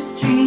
street.